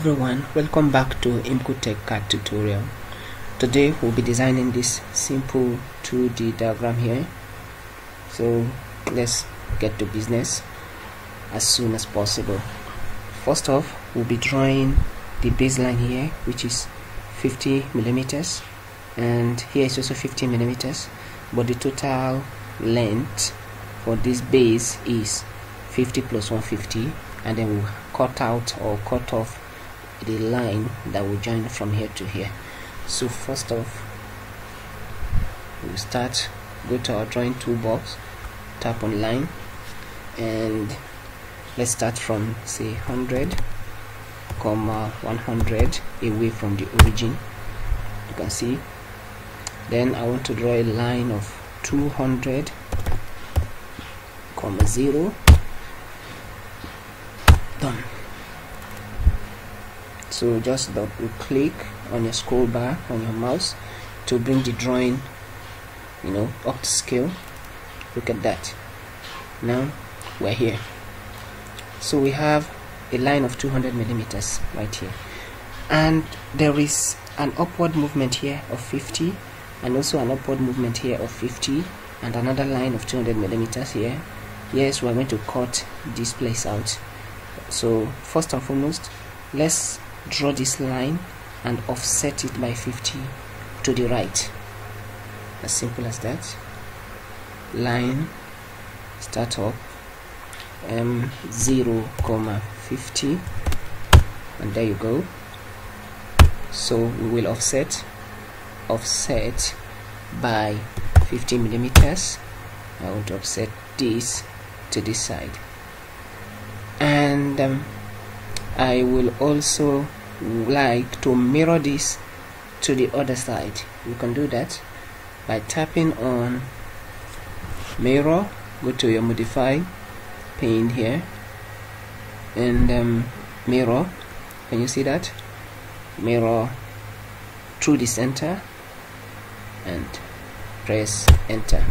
everyone welcome back to Tech CAD tutorial. Today we'll be designing this simple 2d diagram here. So let's get to business as soon as possible. First off we'll be drawing the baseline here which is 50 millimeters and here is also 50 millimeters but the total length for this base is 50 plus 150 and then we'll cut out or cut off the line that will join from here to here. So first off we'll start go to our drawing toolbox tap on line and let's start from say 100 comma 100 away from the origin. You can see. Then I want to draw a line of 200 comma 0 done so just double click on your scroll bar on your mouse to bring the drawing you know up to scale. Look at that. Now we're here. So we have a line of 200 millimeters right here. And there is an upward movement here of 50 and also an upward movement here of 50 and another line of 200 millimeters here. Yes we're going to cut this place out. So first and foremost let's draw this line and offset it by 50 to the right. As simple as that. Line start up um, 0 comma 50 and there you go. So we will offset offset by 50 millimeters. I want to offset this to this side. And um, I will also like to mirror this to the other side. You can do that by tapping on mirror go to your modify pane here and um, mirror. Can you see that? Mirror through the center and press enter.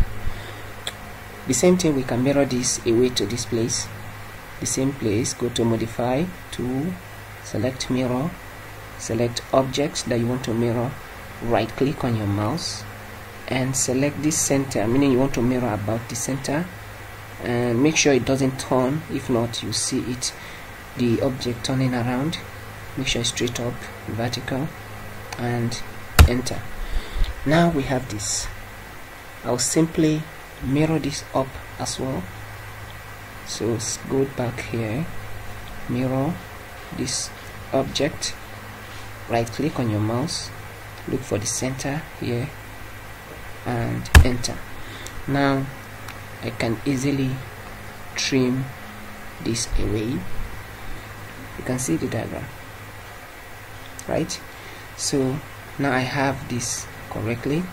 The same thing we can mirror this away to this place the same place go to modify to select mirror select objects that you want to mirror right click on your mouse and select this center meaning you want to mirror about the center and make sure it doesn't turn. If not you see it the object turning around. Make sure it's straight up vertical and enter. Now we have this. I'll simply mirror this up as well so let's go back here mirror this object right click on your mouse look for the center here and enter. Now I can easily trim this away. You can see the diagram right? So now I have this correctly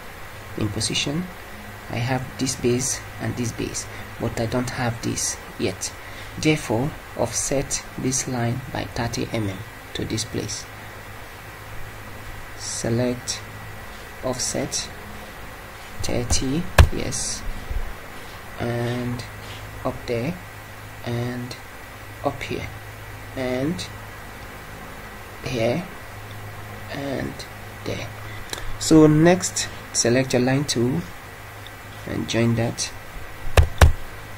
in position. I have this base and this base but I don't have this yet. Therefore offset this line by 30 mm to this place. Select offset 30 yes and up there and up here and here and there. So next select your line tool and join that.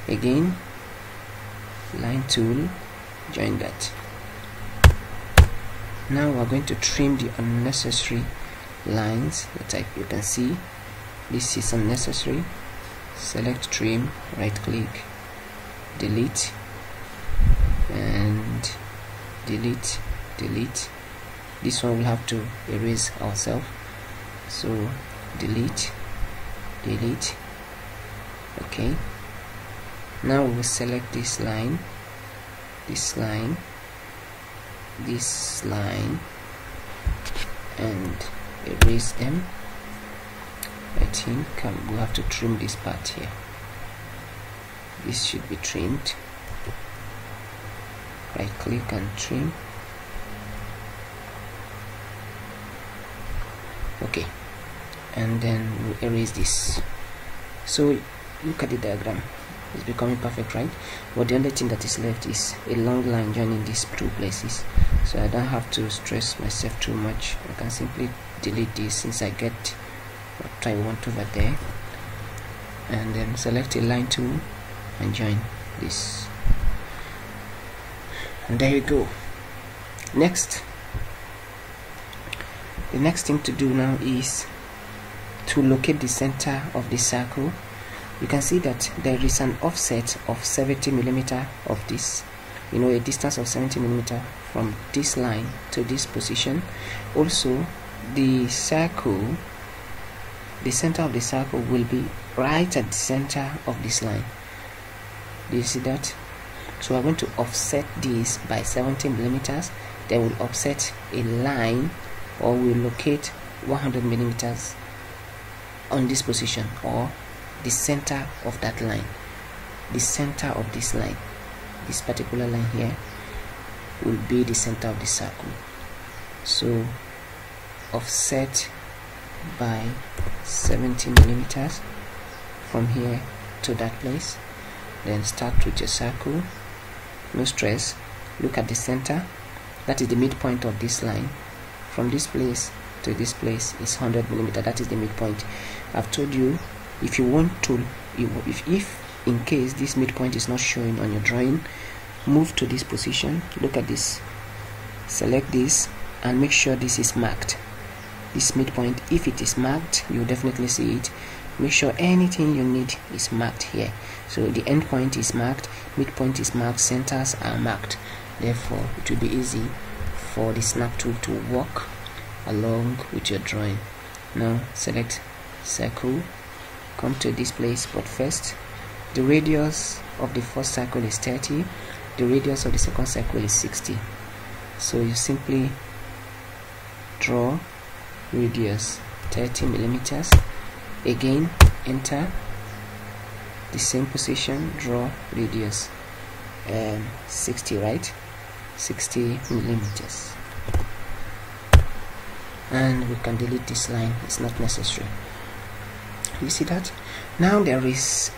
Again line tool join that. Now we're going to trim the unnecessary lines that you can see. This is unnecessary. Select trim right click delete and delete delete. This one will have to erase ourselves. So delete delete. Okay now we select this line this line this line and erase them. I think um, we'll have to trim this part here. This should be trimmed. Right click and trim. Okay. And then we'll erase this. So look at the diagram it's becoming perfect right? But the only thing that is left is a long line joining these two places. So I don't have to stress myself too much. I can simply delete this since I get what I want over there. And then select a line tool and join this. And there you go. Next. The next thing to do now is to locate the center of the circle you can see that there is an offset of 70 millimeter of this. You know a distance of 70 millimeter from this line to this position. Also the circle the center of the circle will be right at the center of this line. Do you see that? So we're going to offset this by 70 millimeters. Then we'll offset a line or we'll locate 100 millimeters on this position or the center of that line. The center of this line. This particular line here will be the center of the circle. So offset by 70 millimeters from here to that place. Then start with your circle. No stress. Look at the center. That is the midpoint of this line. From this place to this place is 100 millimeter. That is the midpoint. I've told you if you want to if, if in case this midpoint is not showing on your drawing move to this position look at this select this and make sure this is marked. This midpoint if it is marked you'll definitely see it. Make sure anything you need is marked here. So the endpoint is marked midpoint is marked centers are marked. Therefore it will be easy for the snap tool to work along with your drawing. Now select circle come to this place but first the radius of the first circle is 30 the radius of the second circle is 60 so you simply draw radius 30 millimeters. Again enter the same position draw radius um, 60 right? 60 millimeters. And we can delete this line it's not necessary you see that? Now there is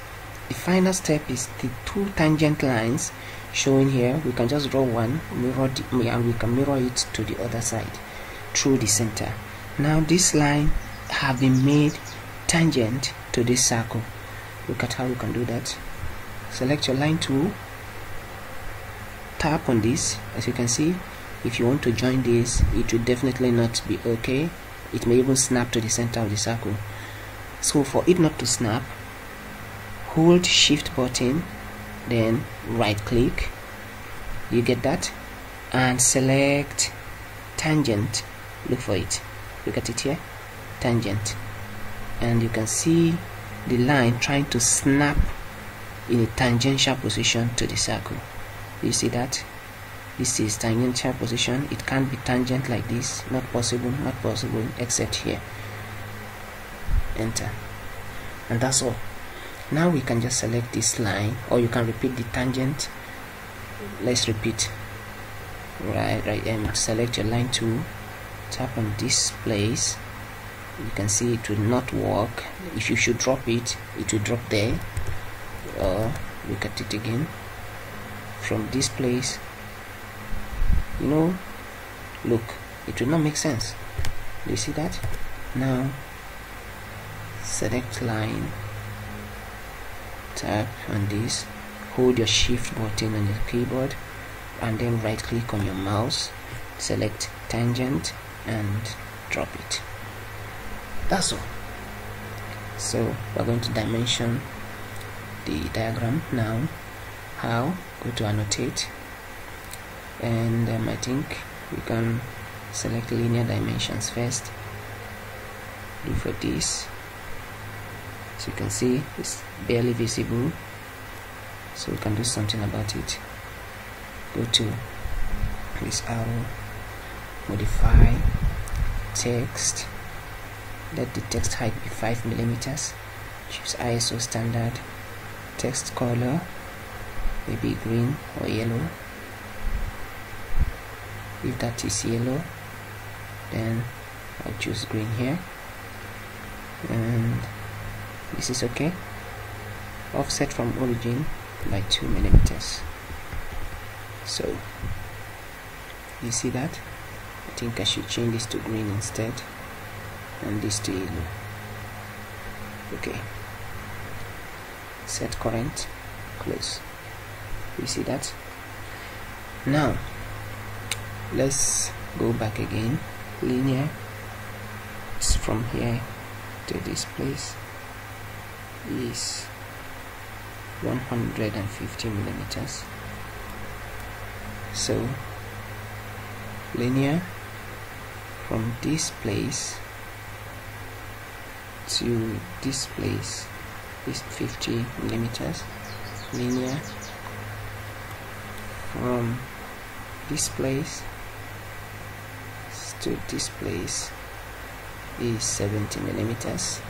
the final step is the two tangent lines showing here. We can just draw one mirror the, and we can mirror it to the other side through the center. Now this line have been made tangent to this circle. Look at how you can do that. Select your line tool. Tap on this. As you can see if you want to join this it will definitely not be okay. It may even snap to the center of the circle so for it not to snap hold shift button then right click. You get that? And select tangent. Look for it. Look at it here? Tangent. And you can see the line trying to snap in a tangential position to the circle. You see that? This is tangential position. It can't be tangent like this. Not possible not possible except here enter. And that's all. Now we can just select this line or you can repeat the tangent. Let's repeat. Right right and select your line tool tap on this place. You can see it will not work. If you should drop it it will drop there. Look at it again. From this place. You know look it will not make sense. Do you see that? Now select line tap on this hold your shift button on your keyboard and then right click on your mouse select tangent and drop it. That's all. So we're going to dimension the diagram now how go to annotate and um, I think we can select linear dimensions first. Do for this so you can see it's barely visible. So we can do something about it. Go to this arrow modify text. Let the text height be 5 millimeters. Choose ISO standard. Text color maybe green or yellow. If that is yellow then I'll choose green here. And this is okay? Offset from origin by 2 millimeters. So you see that? I think I should change this to green instead and this to yellow. Okay. Set current. Close. You see that? Now let's go back again. Linear. It's from here to this place is 150 millimeters. So linear from this place to this place is 50 millimeters. Linear from this place to this place is 70 millimeters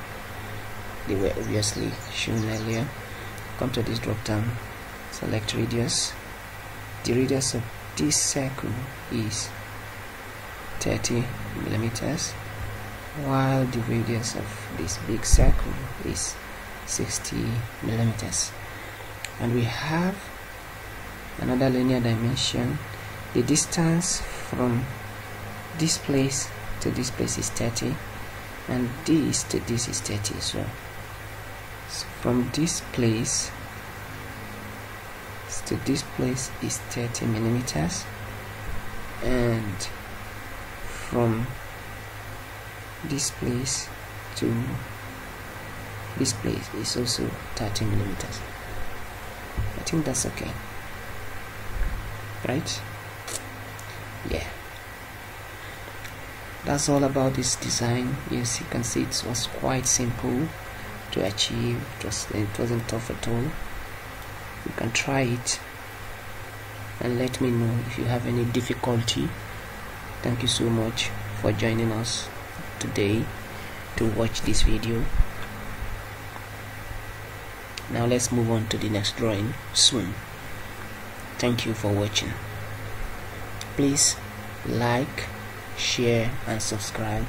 they were obviously shown earlier. Come to this drop down. Select radius. The radius of this circle is 30 millimeters while the radius of this big circle is 60 millimeters. And we have another linear dimension. The distance from this place to this place is 30 and this to this is 30 so, so from this place to this place is 30 millimeters and from this place to this place is also 30 millimeters. I think that's okay. Right? Yeah. That's all about this design. Yes you can see it was quite simple to achieve it, was, it wasn't tough at all. You can try it and let me know if you have any difficulty. Thank you so much for joining us today to watch this video. Now let's move on to the next drawing soon. Thank you for watching. Please like share and subscribe